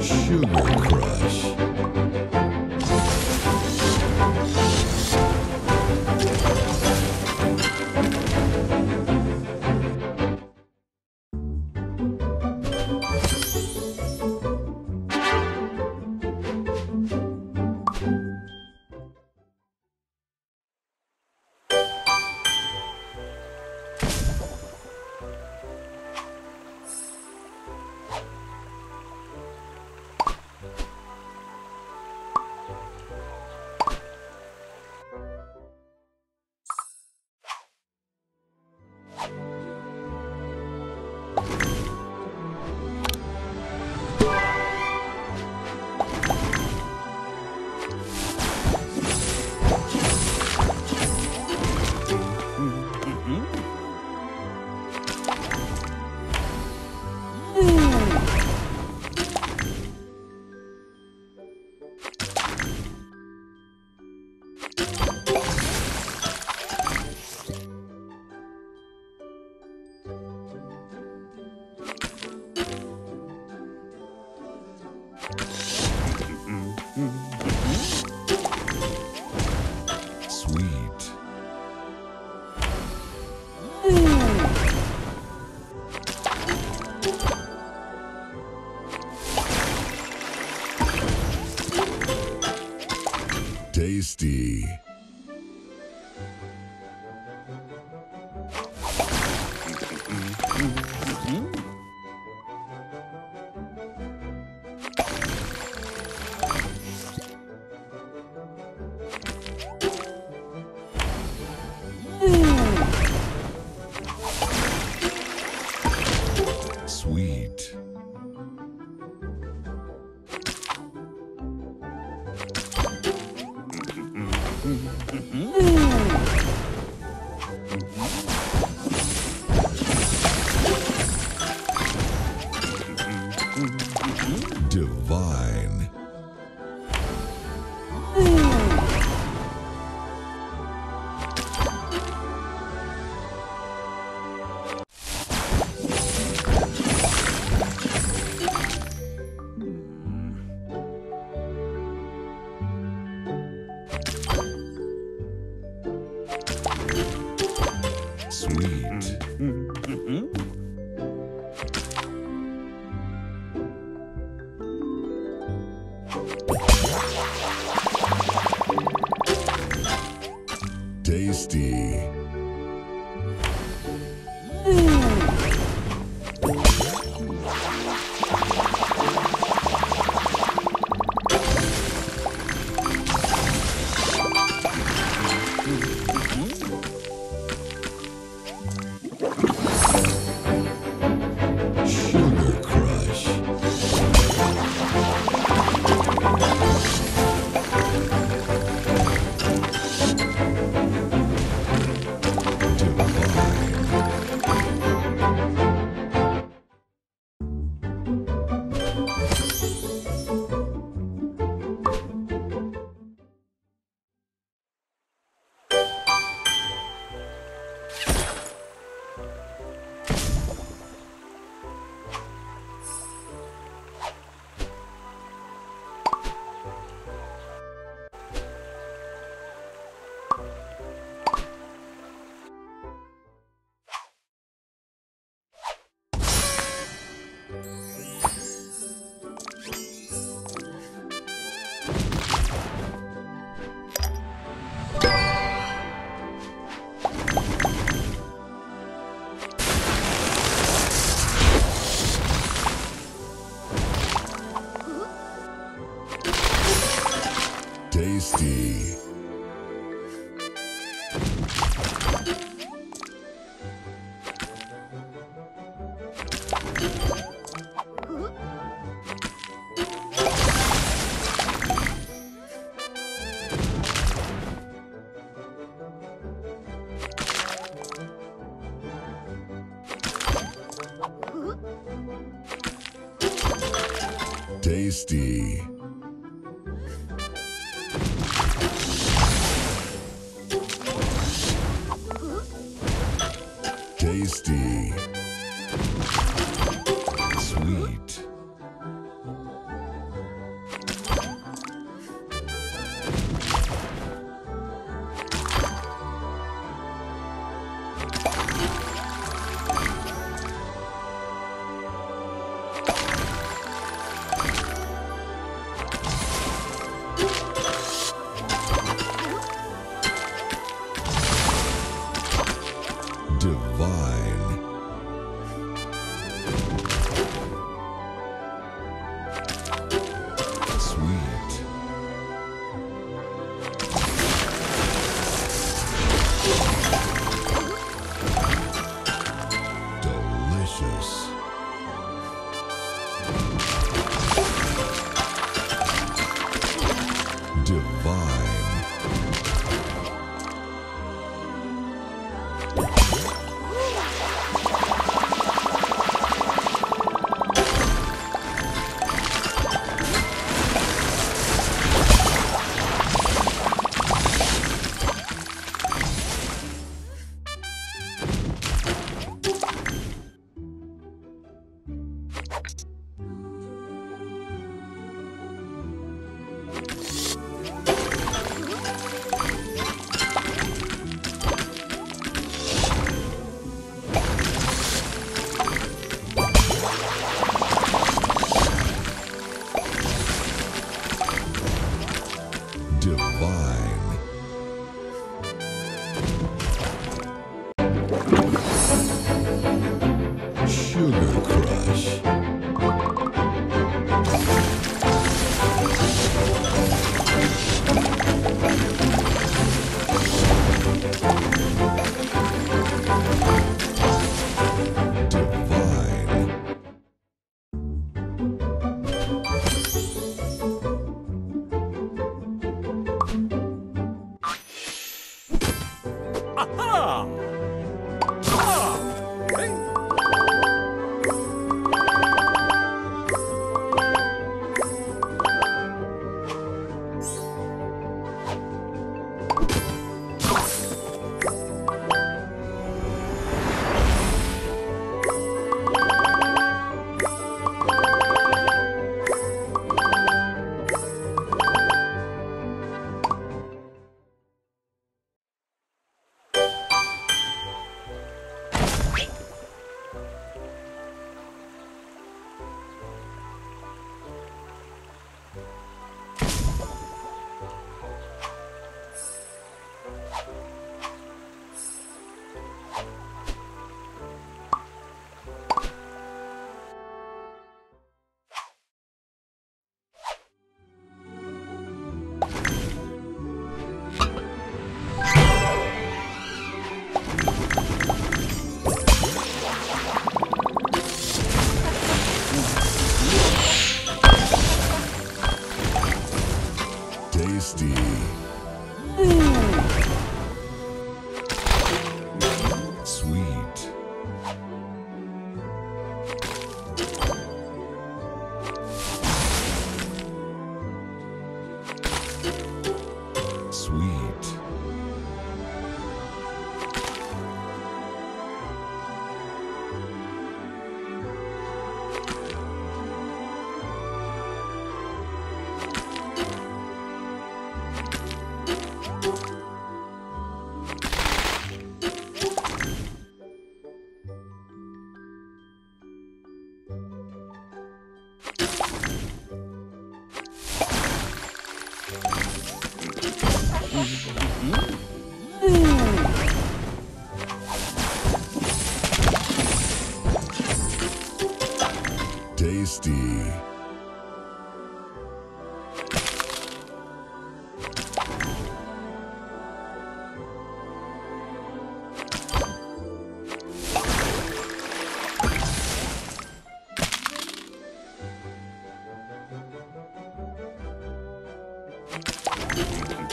Sugar Divine.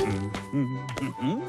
음, 음, 음,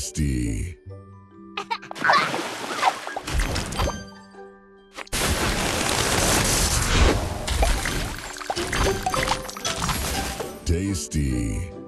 Tasty. Tasty.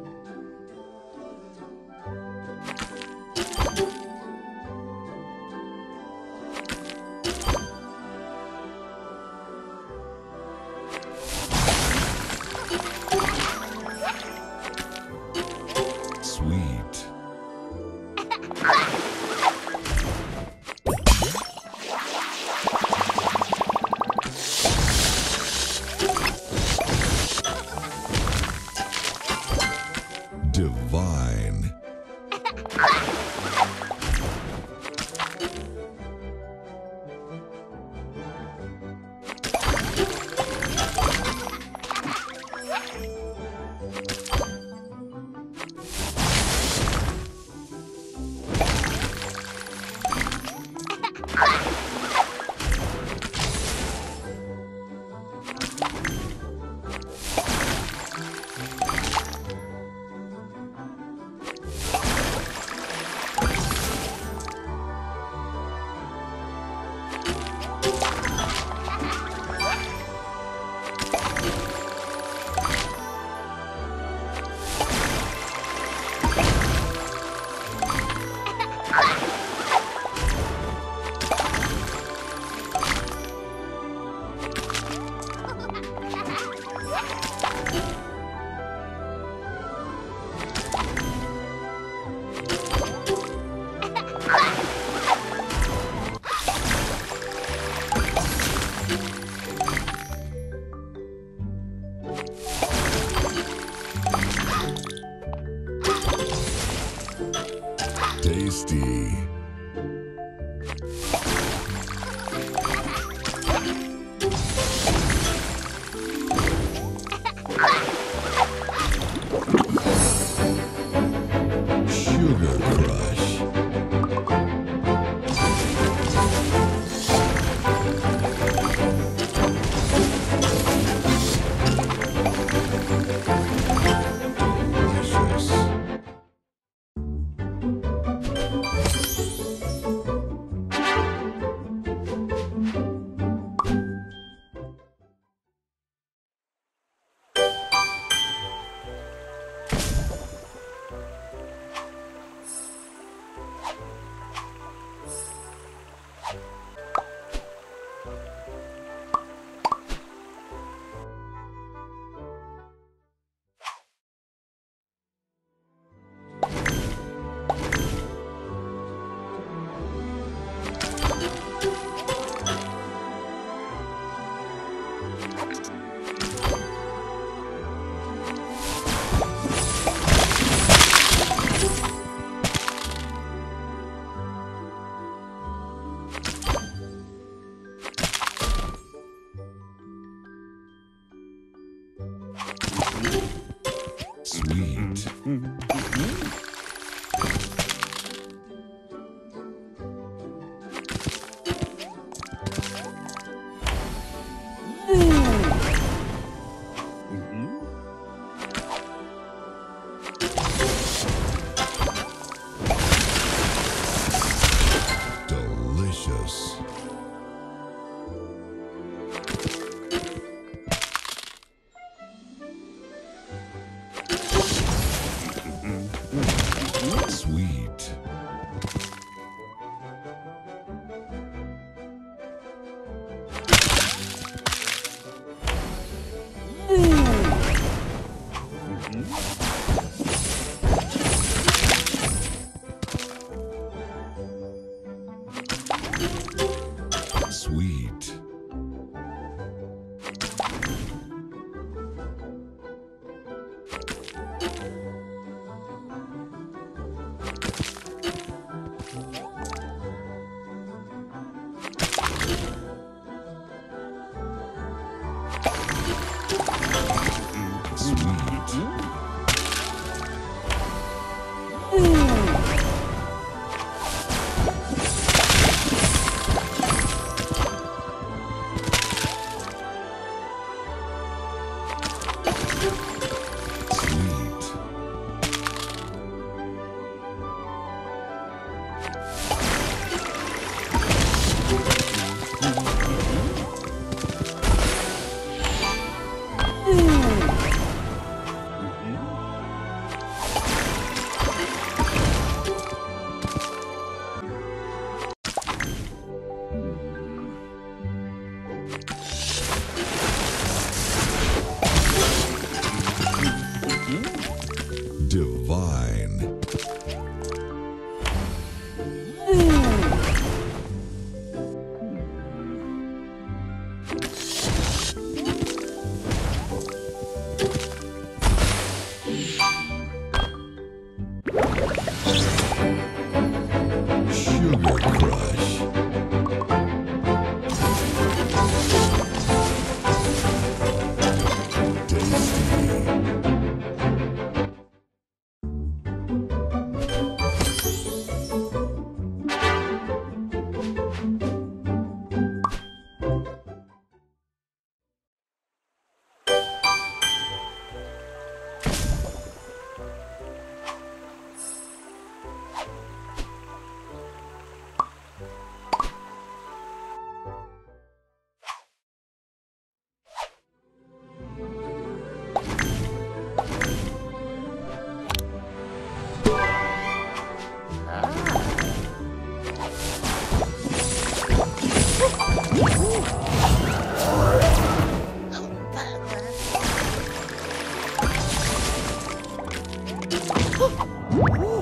Tasty.